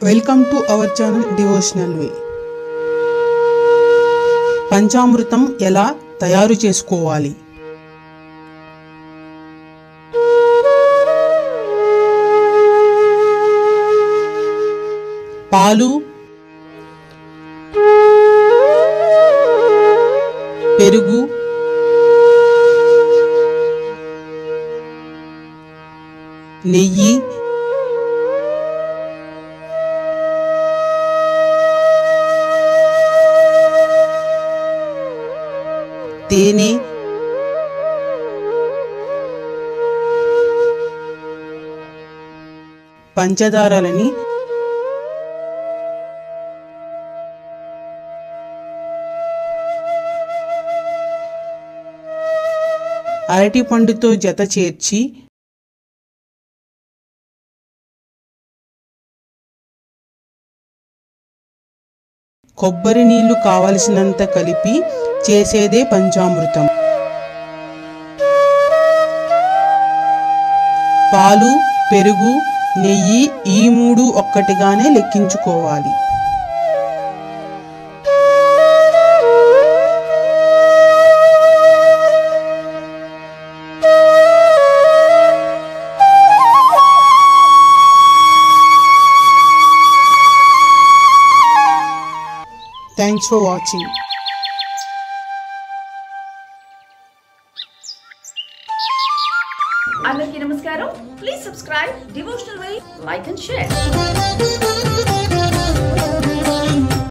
Welcome to our channel devotional way panchamrutham ఎలా తయారు చేసుకోవాలి? పాలు పెరుగు నెయ్యి తేనె పంచదారలని అరటి పండుతో జత చేర్చి కొబ్బరి నీళ్ళు కావలసినంత కలిపి చేసేదే పంచామృతం. పాలు పెరుగు నెయ్యి ఈ మూడు ఒక్కటిగానే లెక్కించుకోవాలి. థ్యాంక్స్ ఫర్ వాచింగ్ అందరికీ నమస్కారం. Please subscribe devotional way like and share